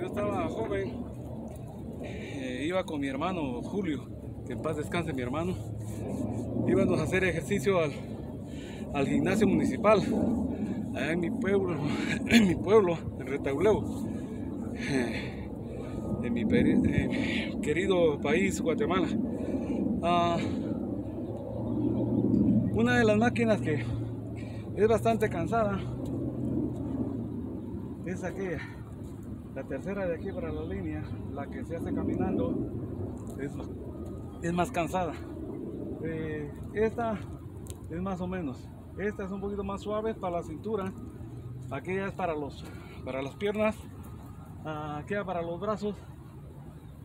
yo estaba joven, eh, iba con mi hermano Julio, que en paz descanse mi hermano. Íbamos a hacer ejercicio al, al gimnasio municipal, allá en mi pueblo, en mi pueblo, en Retauleu, eh, en mi, querido país, Guatemala. Ah, una de las máquinas que es bastante cansada es aquella. La tercera de aquí para la línea, la que se hace caminando, es, es más cansada. Eh, esta es más o menos. Esta es un poquito más suave para la cintura. Aquella es para, los, para las piernas. aquella para los brazos.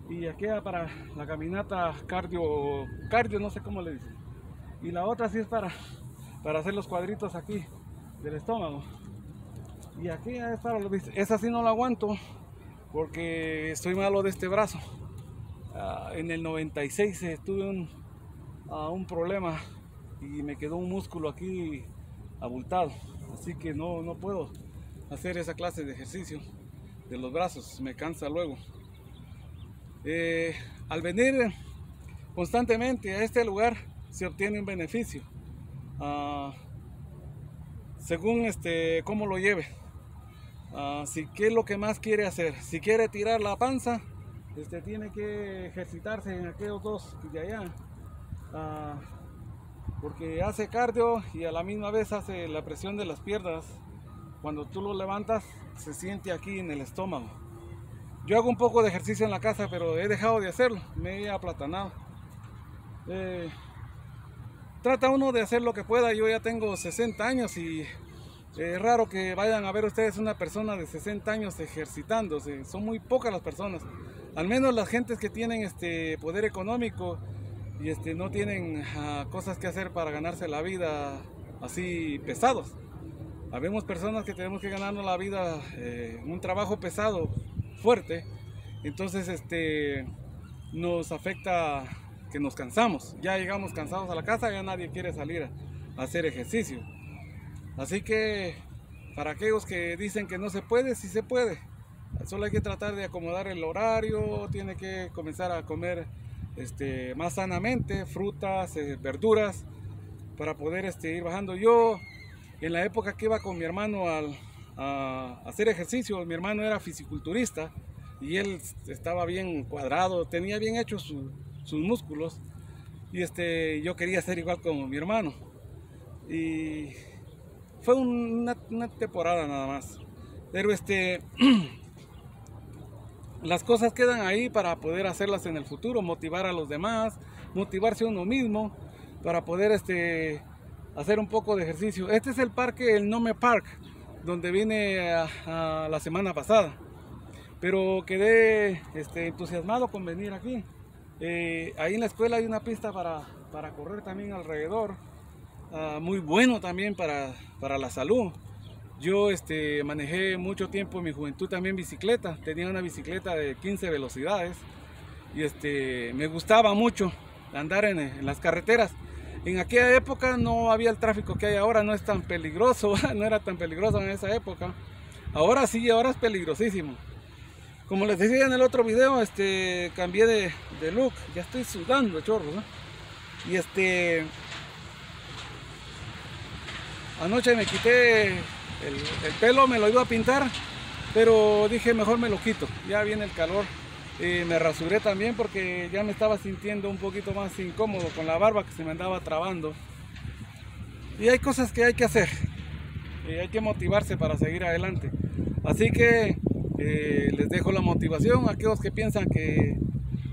Y aquella para la caminata cardio, cardio no sé cómo le dicen. Y la otra sí es para, para hacer los cuadritos aquí del estómago. Y aquí es para los. Esa sí no la aguanto porque estoy malo de este brazo. Ah, en el 96 eh, tuve un, ah, un problema y me quedó un músculo aquí abultado. Así que no, no puedo hacer esa clase de ejercicio de los brazos. Me cansa luego. Eh, al venir constantemente a este lugar se obtiene un beneficio. Ah, según este, cómo lo lleve. Ah, si qué es lo que más quiere hacer. Si quiere tirar la panza, este, tiene que ejercitarse en aquellos dos de allá. Ah, porque hace cardio y a la misma vez hace la presión de las piernas. Cuando tú lo levantas, se siente aquí en el estómago. Yo hago un poco de ejercicio en la casa, pero he dejado de hacerlo. Me he aplatanado. Eh, trata uno de hacer lo que pueda. Yo ya tengo 60 años y es raro que vayan a ver ustedes una persona de 60 años ejercitándose. Son muy pocas las personas. Al menos las gentes que tienen este poder económico y este no tienen ah, cosas que hacer para ganarse la vida así pesados. Habemos personas que tenemos que ganarnos la vida eh, un trabajo pesado, fuerte. Entonces este nos afecta que nos cansamos. Ya llegamos cansados a la casa, ya nadie quiere salir a hacer ejercicio. Así que para aquellos que dicen que no se puede, sí se puede. Solo hay que tratar de acomodar el horario, tiene que comenzar a comer este, más sanamente, frutas, eh, verduras, para poder este, ir bajando. Yo, en la época que iba con mi hermano al, a hacer ejercicio, mi hermano era fisiculturista y él estaba bien cuadrado, tenía bien hechos sus músculos y este, yo quería ser igual como mi hermano. Fue una, temporada nada más. Pero este, las cosas quedan ahí para poder hacerlas en el futuro, motivar a los demás, motivarse uno mismo, para poder este, hacer un poco de ejercicio. Este es el parque, el Nome Park, donde vine la semana pasada. Pero quedé este, entusiasmado con venir aquí. Eh, ahí en la escuela hay una pista para, para correr también alrededor. Ah, muy bueno también para, para, la salud. Yo este, manejé mucho tiempo en mi juventud también bicicleta, tenía una bicicleta de 15 velocidades y este, me gustaba mucho andar en, en las carreteras. En aquella época no había el tráfico que hay ahora, no es tan peligroso, no era tan peligroso en esa época. Ahora sí, ahora es peligrosísimo. Como les decía en el otro video, este, cambié de, look, ya estoy sudando, chorro, Y este, Anoche me quité el, pelo, me lo iba a pintar, pero dije mejor me lo quito, ya viene el calor. Y me rasuré también porque ya me estaba sintiendo un poquito más incómodo con la barba que se me andaba trabando. Y hay cosas que hay que hacer, y hay que motivarse para seguir adelante. Así que eh, les dejo la motivación a aquellos que piensan que,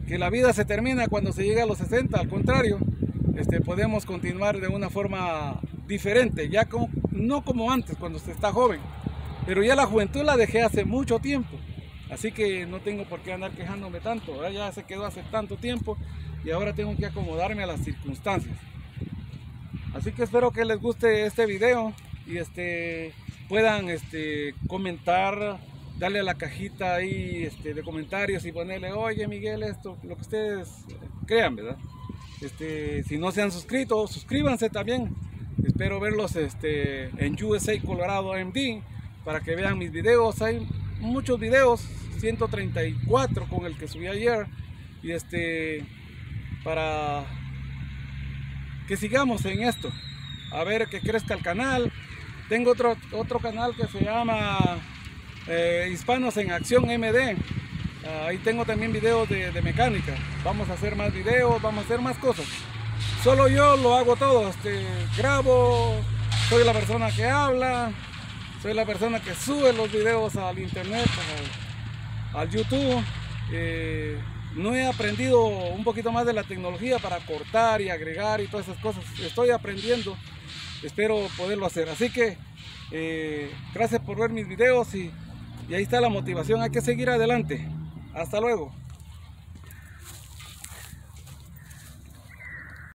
que, la vida se termina cuando se llega a los 60, al contrario, este, podemos continuar de una forma diferente, ya como, no como antes, cuando se está joven. Pero ya la juventud la dejé hace mucho tiempo. Así que no tengo por qué andar quejándome tanto. Ya se quedó hace tanto tiempo y ahora tengo que acomodarme a las circunstancias. Así que espero que les guste este video y este, puedan este, comentar, darle a la cajita ahí este, de comentarios y ponerle, oye Miguel, esto, lo que ustedes crean, ¿verdad? Este, si no se han suscrito, suscríbanse también Espero verlos este, en USA Colorado MD para que vean mis videos. Hay muchos videos, 134 con el que subí ayer. Y este, para que sigamos en esto. A ver que crezca el canal. Tengo otro, otro canal que se llama eh, Hispanos en Acción MD. ahí tengo también videos de, de mecánica. Vamos a hacer más videos, vamos a hacer más cosas. Solo yo lo hago todo, este, grabo, soy la persona que habla, soy la persona que sube los videos al internet, al, YouTube. Eh, no he aprendido un poquito más de la tecnología para cortar y agregar y todas esas cosas. Estoy aprendiendo, espero poderlo hacer. Así que eh, gracias por ver mis videos y, y ahí está la motivación. Hay que seguir adelante. Hasta luego.